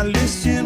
Alice